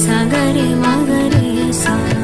सा गरे वा सा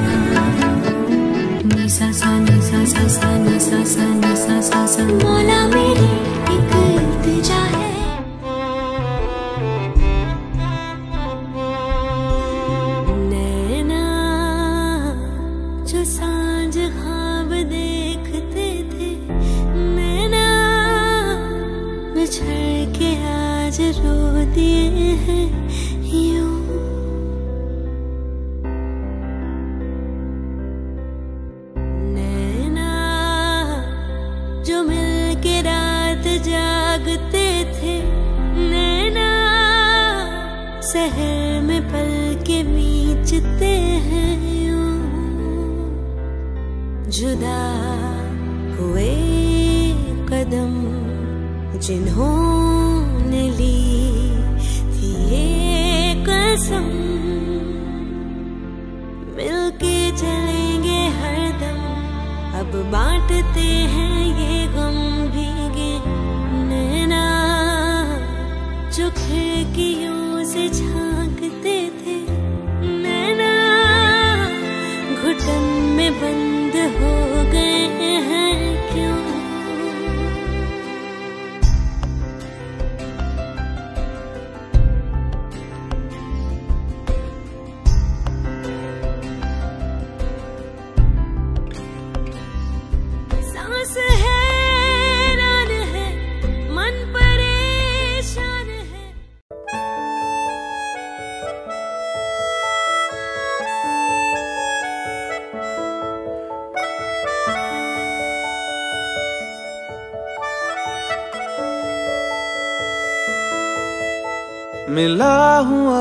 बीचते हैं जुदा हुए कदम जिन्होंने ली थी ये कसम। मिलके चलेंगे हरदम अब बांटते हैं ये गम भीगे नैना। जो खिड़कियों से झांकते बंद हो गए हैं क्यों?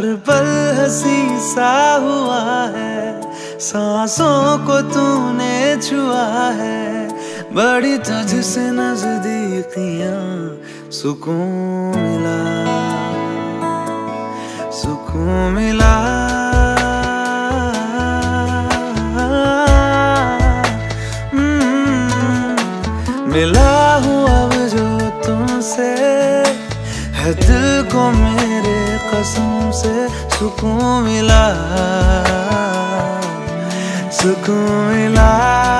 हर पल हसी सा हुआ है सांसों को तूने छुआ है बड़ी तुझसे नजदीकियाँ सुकून मिला सुकून मिला। हम्म, मिला हूँ अब जो तुमसे है दिल को मेरे। कसम से सुकून मिला सुकून मिला।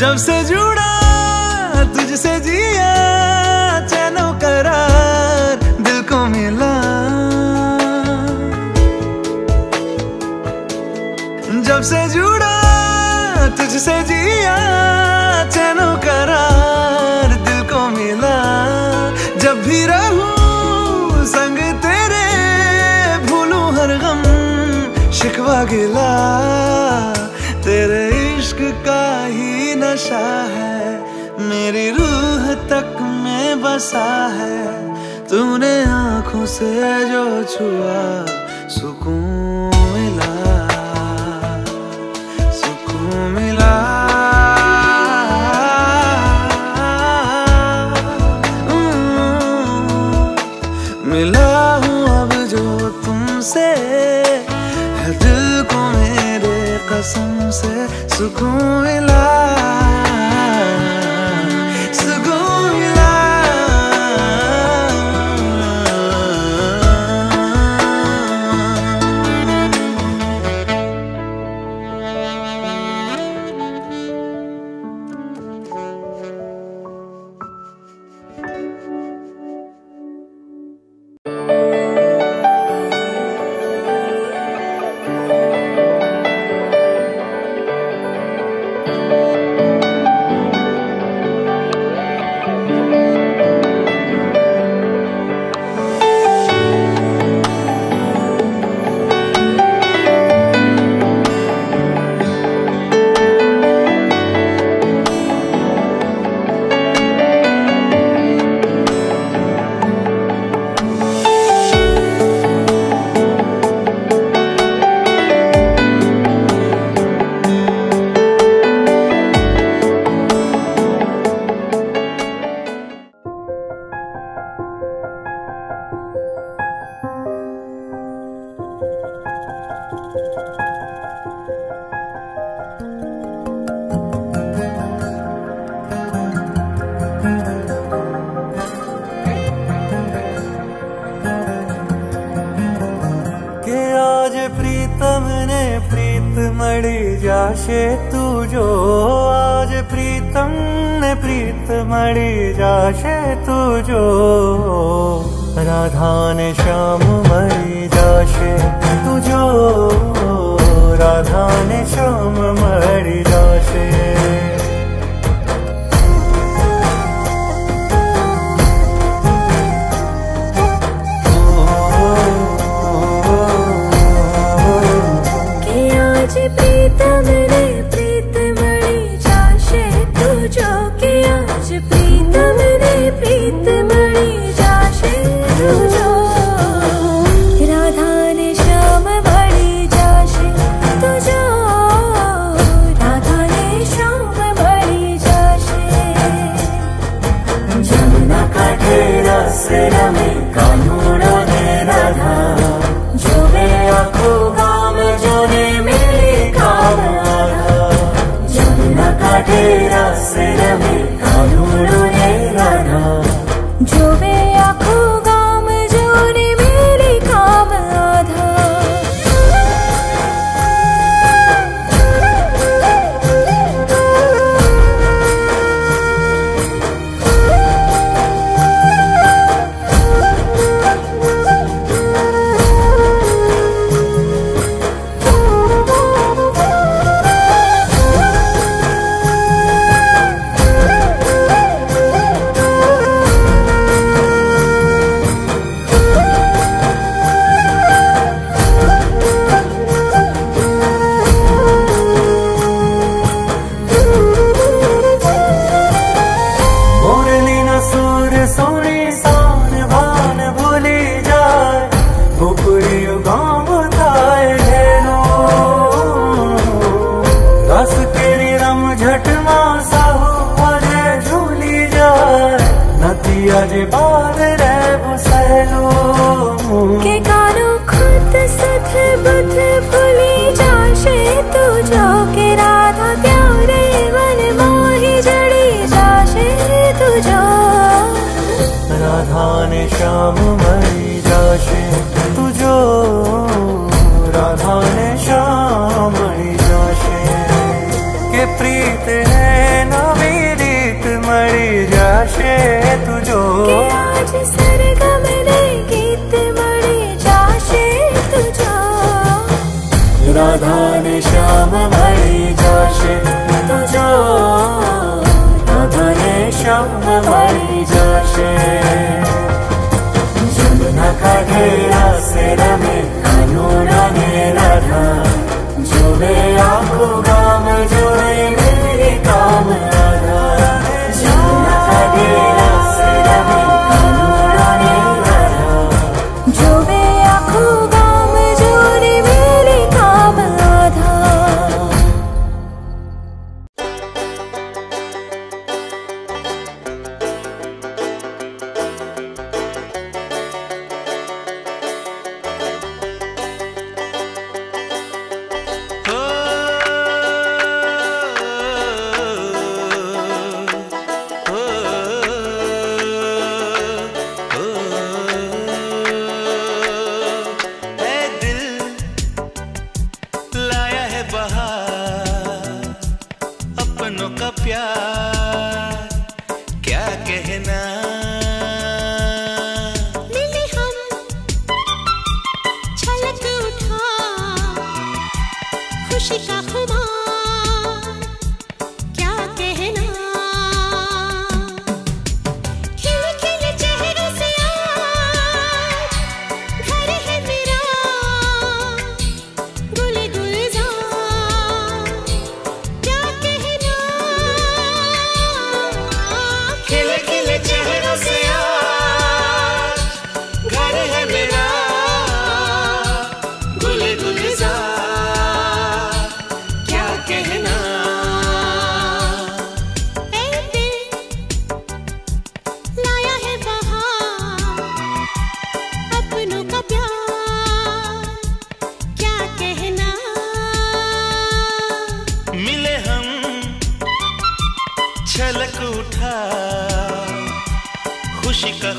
जब से जुड़ा तुझसे जिया बसा है तूने आँखों से जो छुआ તમને પ્રીત મળી જશે તુજો આજ પ્રીતમ ને પ્રીત મળી જશે प्रीत मि जु। राधाम मि जा। त શ્યામ મળી जा तेरा सिर में कानून मेरा नाम जो भी धाने श्याममयी राशे तेरा सिरा kushika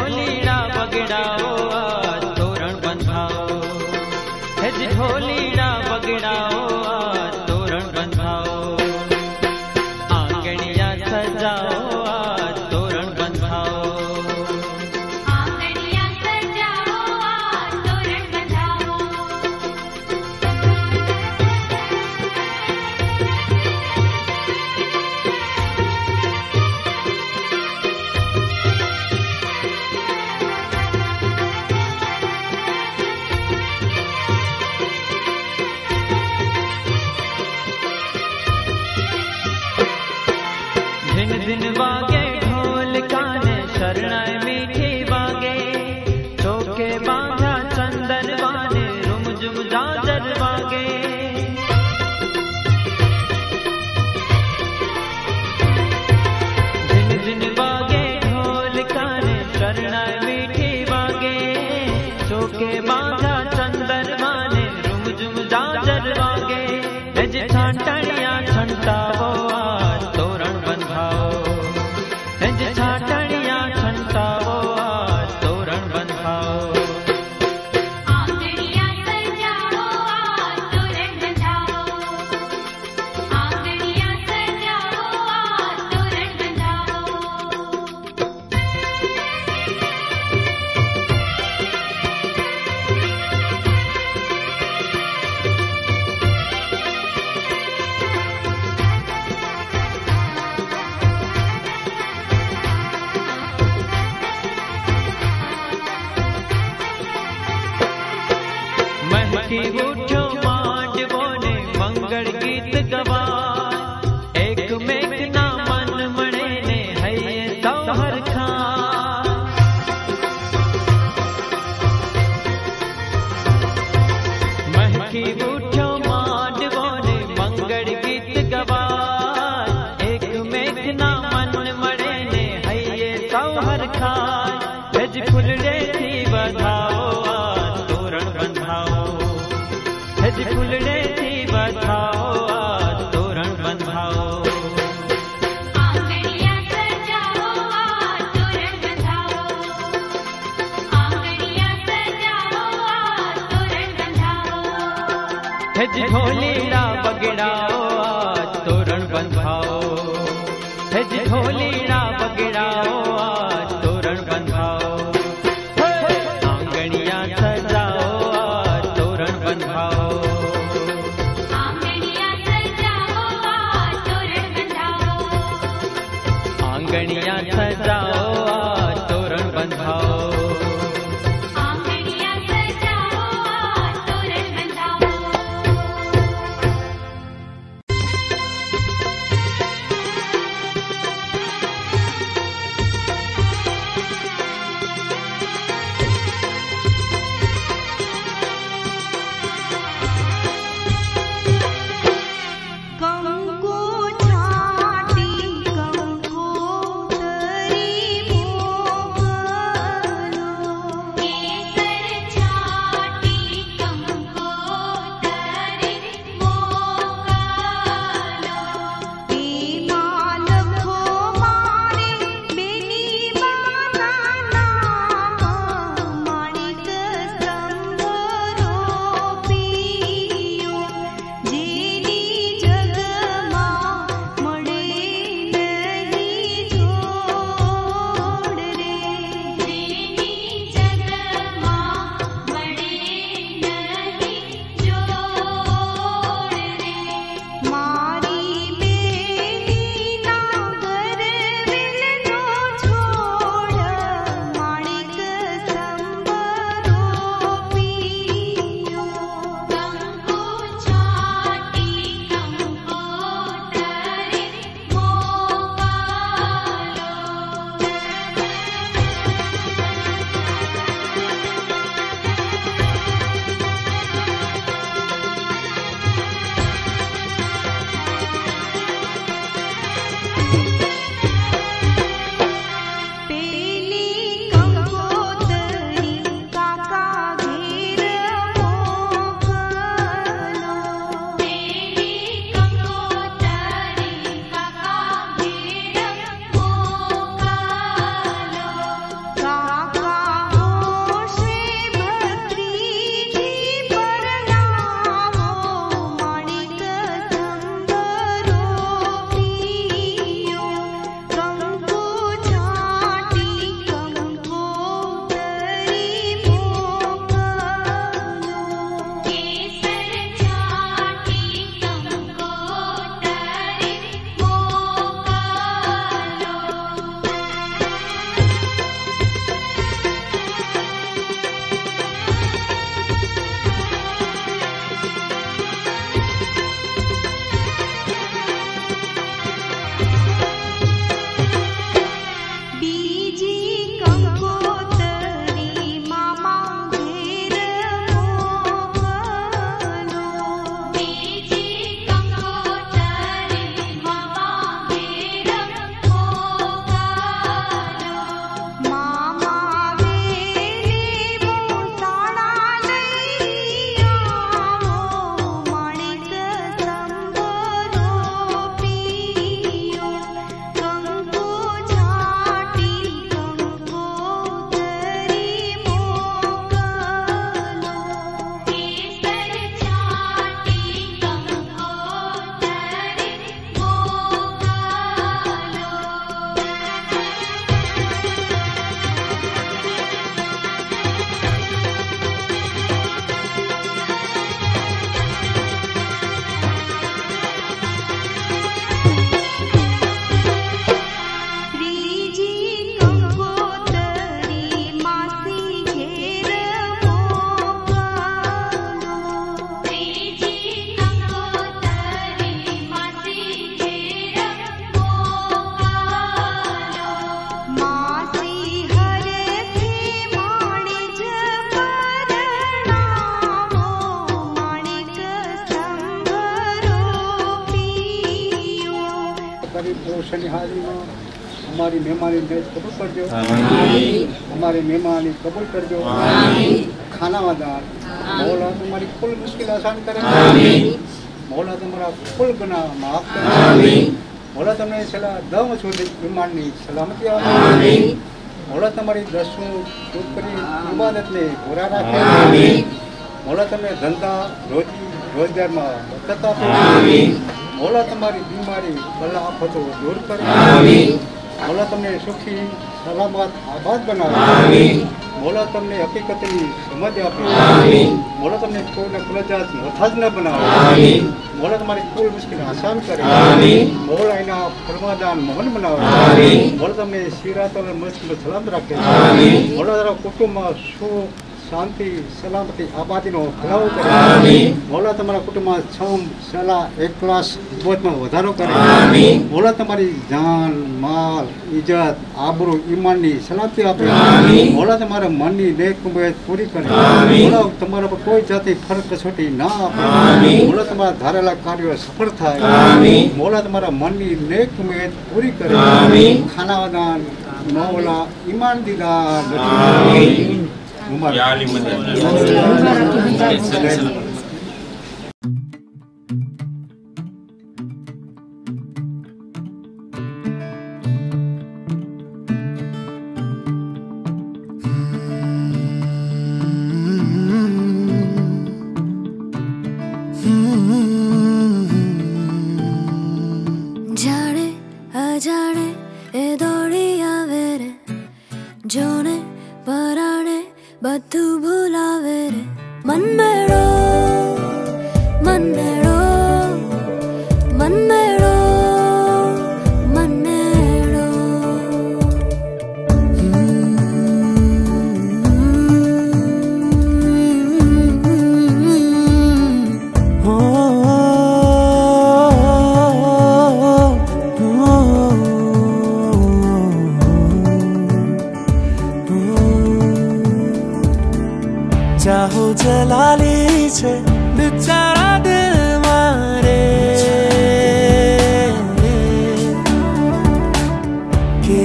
ઢોલીડા બગડાઓ આ તોરણ બંધાઓ. હે ઢોલીડા બગડાઓ આ छाटा ढोलेला बगड़ा કરજો. અમારી મહેમાની કબૂલ કરજો. ખાનાવાદાર મોલા તમારી કુલ મુશ્કેલ આસાન કરે. મોલા તમારા કુલ ગુના માફ કરે. મોલા તમને છેલ્લા દમ સુધી વિમાનની સલામતી આવે મોલા તમારી દસમું દૂર કરી ઇબાદતને પૂરા રાખે. મોલા તમે ધંધા રોજી રોજગારમાં બરકત આપે. મોલા તમારી બીમારી ભલા આફતો દૂર કરે. મોલા તમને સુખી સલામત આબાદ બનાવે. મૌલા તમને હકીકતની સમજ આપે. મૌલા તમને કોઈને ફરજિયાત મથાજ ન બનાવે. મૌલા તમારી કોઈ મુશ્કેલી આસાન કરે. મૌલા એના ફરમાદાન મોહન બનાવે. મૌલા તમને સિરાતલ મસ્ત સલામત રાખે. મૌલા તારા કુટુંબમાં સુખ શાંતિ સલામતી આબાદીનો ભલાવો કરે. મોલા તમારા કુટુંબમાં છમ સલા એક ક્લાસ ઉપજમાં વધારો કરે. મોલા તમારી જાન માલ ઇજ્જત આબરૂ ઈમાનની સલામતી આપે. મોલા તમારા મનની નેક ઉમેદ પૂરી કરે. મોલા તમારા પર કોઈ જાતિ ફરક કસોટી ના આપે. મોલા તમારા ધારેલા કાર્યો સફળ થાય. મોલા તમારા મનની નેક ઉમેદ પૂરી કરે. ખાનાદાન મૌલા ઈમાન દીદાર Umar. Ya Ali Madani.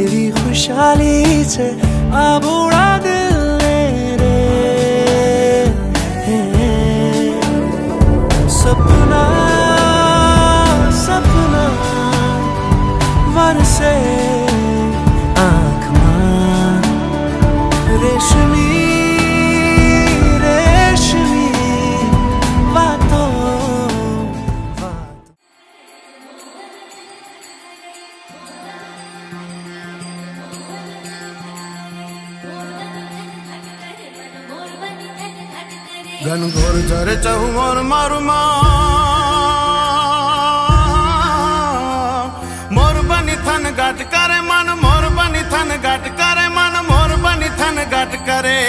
तेरी खुशहाली से अब उड़ा दे। করে চৌমর মরমা মোর বানি থান গাট করে মন মোর বানি থান গাট করে মন মোর বানি থান গাট করে